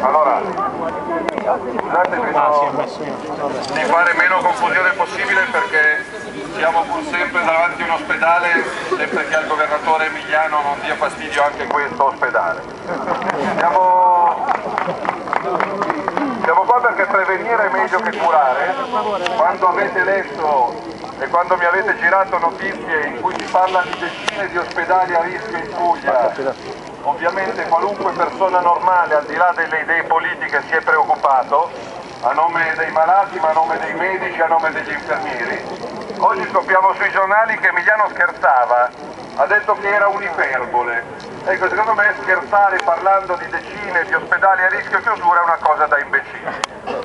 Allora, scusatemi no, di fare meno confusione possibile perché siamo pur sempre davanti a un ospedale, sempre che al governatore Emiliano non dia fastidio anche questo ospedale. Siamo, siamo qua perché prevenire è meglio che curare. Quando avete letto e quando mi avete girato notizie in cui si parla di decine di ospedali a rischio in Puglia, ovviamente qualunque persona normale al di là delle idee politiche si è preoccupato, a nome dei malati, ma a nome dei medici, a nome degli infermieri. Oggi scopriamo sui giornali che Emiliano scherzava, ha detto che era un'iperbole. Ecco, secondo me scherzare parlando di decine di ospedali a rischio chiusura è una cosa da imbecilli.